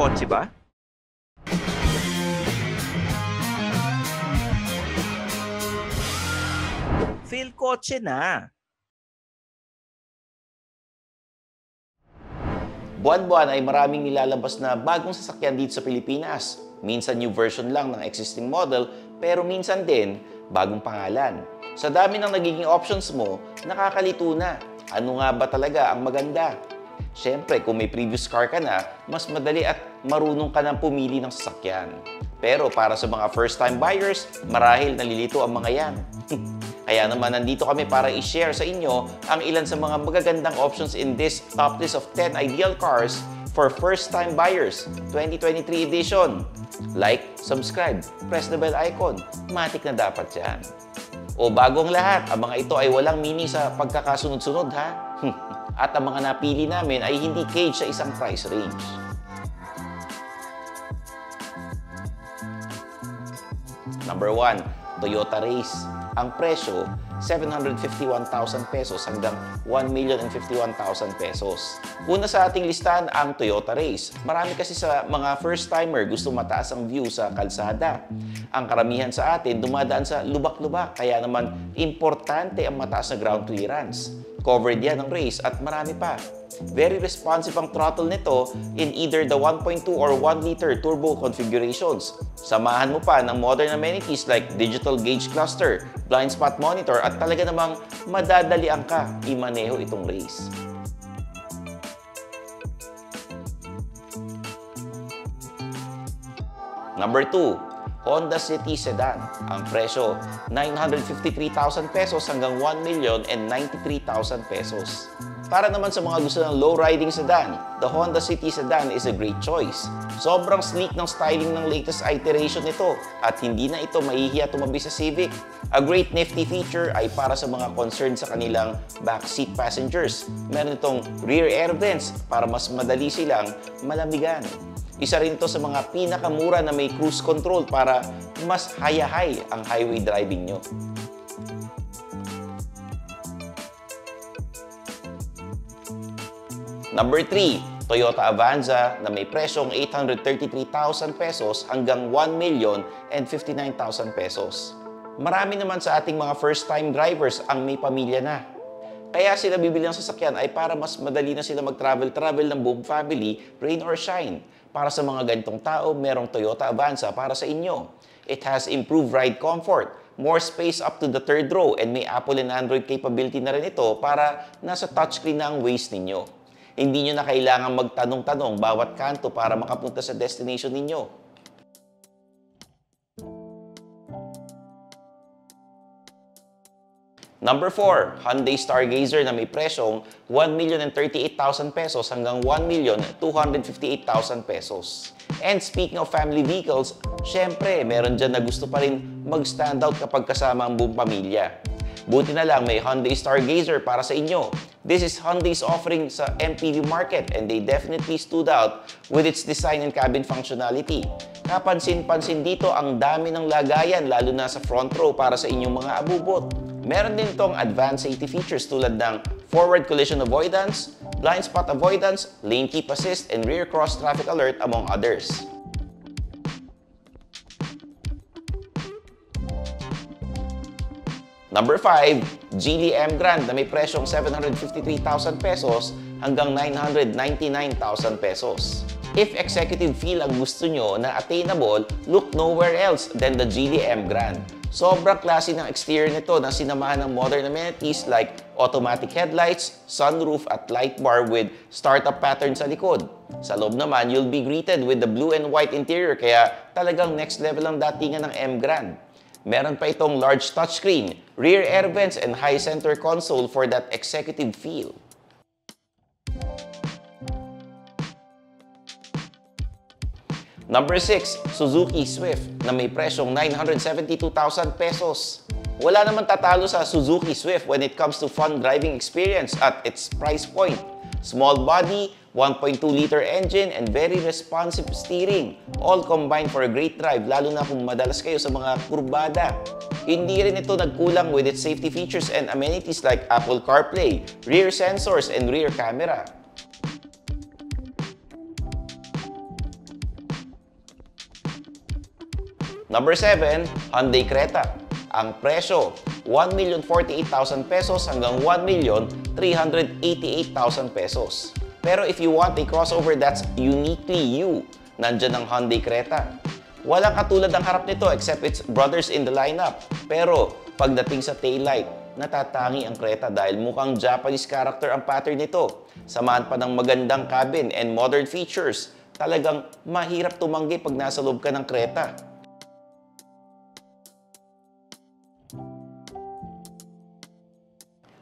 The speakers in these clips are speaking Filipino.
kotse ba? Feel kotse na. Buwan-buwan ay maraming nilalabas na bagong sasakyan dito sa Pilipinas. Minsan new version lang ng existing model, pero minsan din bagong pangalan. Sa dami ng nagiging options mo, nakakalito na. Ano nga ba talaga ang maganda? Siyempre, kung may previous car ka na, mas madali at marunong ka nang pumili ng sasakyan. Pero para sa mga first-time buyers, marahil nalilito ang mga yan. Kaya naman nandito kami para i-share sa inyo ang ilan sa mga magagandang options in this top list of 10 ideal cars for first-time buyers 2023 edition. Like, subscribe, press the bell icon. Matik na dapat yan. O bagong lahat, ang mga ito ay walang meaning sa pagkakasunod-sunod ha. At ang mga napili namin ay hindi cage sa isang price range. Number 1, Toyota Race. Ang presyo, 751,000 pesos hanggang 1,051,000 pesos. Una sa ating listahan ang Toyota Race. Marami kasi sa mga first-timer gusto mataas ang view sa kalsada. Ang karamihan sa atin dumadaan sa lubak-lubak, kaya naman importante ang mataas na ground clearance. Covered yan ng race at marami pa. Very responsive ang throttle nito in either the 1.2 or 1 liter turbo configurations. Samahan mo pa ng modern amenities like digital gauge cluster, blind spot monitor at talaga namang madadalian ka imaneho itong race. Number 2, Honda City Sedan. Ang presyo, 953,000 pesos hanggang 1,093,000 pesos. Para naman sa mga gusto ng low-riding sedan, the Honda City Sedan is a great choice. Sobrang sleek ng styling ng latest iteration nito at hindi na ito mahihiya tumabi sa Civic. A great nifty feature ay para sa mga concerned sa kanilang backseat passengers. Meron itong rear air vents para mas madali silang malamigan. Isa rin to sa mga pinakamura na may cruise control para mas hayahay ang highway driving nyo. Number 3, Toyota Avanza na may presyong 833,000 pesos hanggang 1,059,000 pesos. Marami naman sa ating mga first-time drivers ang may pamilya na. Kaya sila bibili ng sasakyan ay para mas madali na sila mag-travel-travel ng buong family, rain or shine. Para sa mga ganitong tao, merong Toyota Avanza para sa inyo. It has improved ride comfort, more space up to the third row, and may Apple and Android capability na rin ito para nasa touchscreen na ang waist ninyo. Hindi nyo na kailangan magtanong-tanong bawat kanto para makapunta sa destination ninyo. Number 4, Hyundai Stargazer na may presyong 1,038,000 pesos hanggang 1,258,000 pesos. And speaking of family vehicles, syempre, meron dyan na gusto pa rin mag-stand out kapag kasama ang buong pamilya. Buti na lang may Hyundai Stargazer para sa inyo. This is Hyundai's offering sa MPV market and they definitely stood out with its design and cabin functionality. Kapansin-pansin dito ang dami ng lagayan lalo na sa front row para sa inyong mga abubot. Meron din tong advanced safety features tulad ng forward collision avoidance, blind spot avoidance, lane keep assist, and rear cross traffic alert among others. Number 5, Geely Grand na may presyong 753,000 pesos hanggang 999,000 pesos. If executive feel ang gusto nyo na attainable, look nowhere else than the Geely Grand. Sobrang klase ng exterior nito na sinamahan ng modern amenities like automatic headlights, sunroof at light bar with startup pattern sa likod. Sa loob naman, you'll be greeted with the blue and white interior kaya talagang next level ang datingan ng M Grand. Meron pa itong large touchscreen, rear air vents, and high center console for that executive feel. Number 6, Suzuki Swift na may presyong 972,000 pesos. Wala naman tatalo sa Suzuki Swift when it comes to fun driving experience at its price point. Small body, 1.2-liter engine, and very responsive steering. All combined for a great drive, lalo na kung madalas kayo sa mga kurbada. Hindi rin ito nagkulang with its safety features and amenities like Apple CarPlay, rear sensors, and rear camera. Number 7, Hyundai Creta. Ang presyo, 1,048,000 pesos hanggang 1,388,000 pesos. Pero if you want a crossover that's uniquely you, nandyan ang Hyundai Creta. Walang katulad ang harap nito except its brothers in the lineup. Pero pagdating sa taillight, natatangi ang Creta dahil mukhang Japanese character ang pattern nito. Samahan pa ng magandang cabin and modern features, talagang mahirap tumanggi pag nasa loob ka ng Creta.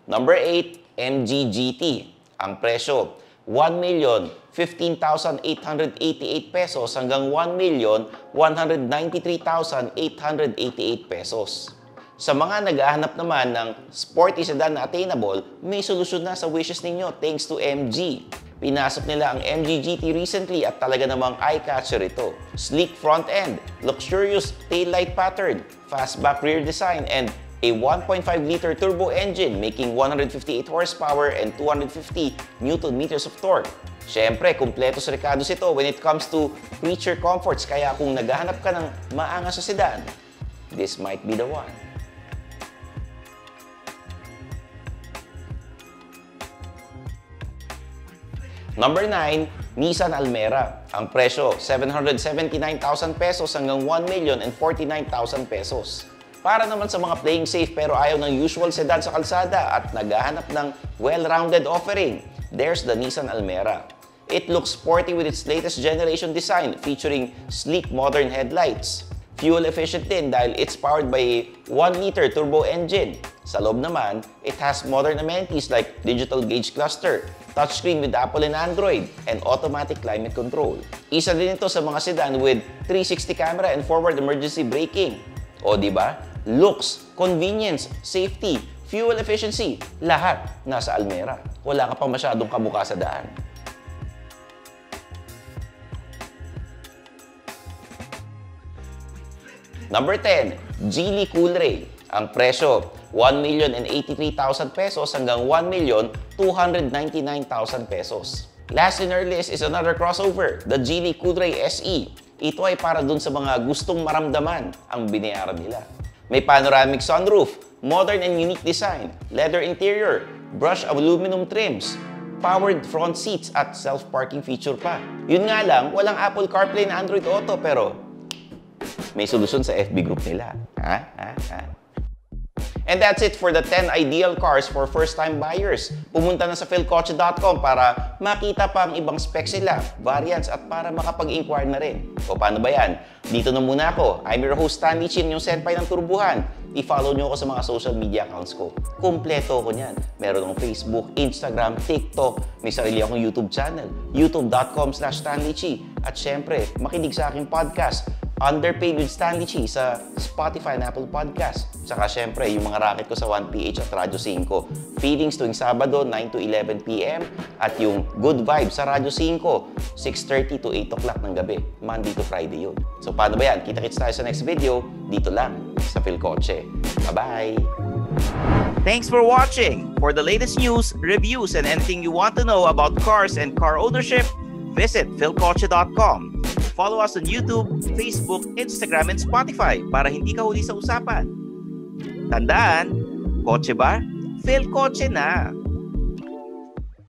Number 8, MGGT. Ang presyo, 1,015,888 pesos hanggang 1,193,888 pesos. Sa mga naghahanap naman ng sporty sedan na attainable, may solusyon na sa wishes ninyo thanks to MG. Pinasok nila ang MG GT recently at talaga namang eye-catcher ito. Sleek front end, luxurious taillight pattern, fastback rear design, and a 1.5-liter turbo engine making 158 horsepower and 250 newton meters of torque. Siyempre, kumpleto sa Ricardo's ito when it comes to creature comforts kaya kung naghahanap ka ng maangas sa sedan, this might be the one. Number 9, Nissan Almera. Ang presyo, 779,000 pesos hanggang 1,049,000 pesos. Para naman sa mga playing safe pero ayaw ng usual sedan sa kalsada at naghahanap ng well-rounded offering, there's the Nissan Almera. It looks sporty with its latest generation design featuring sleek modern headlights. Fuel efficient din dahil it's powered by a 1-liter turbo engine. Sa loob naman, it has modern amenities like digital gauge cluster, touchscreen with Apple and Android, and automatic climate control. Isa din ito sa mga sedan with 360 camera and forward emergency braking. O di ba? Looks, convenience, safety, fuel efficiency, lahat nasa Almera. Wala ka pa masyadong kabuka sa daan. Number 10, Geely Coolray. Ang presyo, 1,083,000 pesos hanggang 1,299,000 pesos. Last in our list is another crossover, the Geely Coolray SE. Ito ay para dun sa mga gustong maramdaman ang binayaran nila. May panoramic sunroof, modern and unique design, leather interior, brushed aluminum trims, powered front seats at self-parking feature pa. Yun nga lang, walang Apple CarPlay na Android Auto pero may solusyon sa FB group nila. Ha? Ha? Ha? And that's it for the 10 ideal cars for first-time buyers. Pumunta na sa philcoche.com para makita pa ang ibang specs nila, variants at para makapag-inquire na rin. O paano ba yan? Dito na muna ako. I'm your host Stanley Chin, yung senpai ng turbuhan. I-follow nyo ako sa mga social media accounts ko. Kompleto ako niyan. Meron akong Facebook, Instagram, TikTok. May sarili akong YouTube channel. youtube.com slash. At syempre, makinig sa aking podcast Underpaid with Stanley Chi sa Spotify and Apple Podcast. Saka syempre, yung mga racket ko sa 1PH at Radyo 5. Feelings tuwing Sabado, 9 to 11 p.m. At yung Good Vibes sa Radyo 5, 6.30 to 8 o'clock ng gabi. Monday to Friday yun. So paano ba yan? Kita-kits tayo sa next video. Dito lang sa Philcoche. Bye-bye! Thanks for watching. For the latest news, reviews, and anything you want to know about cars and car ownership, visit philcoche.com. Follow us on YouTube, Facebook, Instagram, and Spotify para hindi ka huli sa usapan. Tandaan, kotse ba? Philcoche na!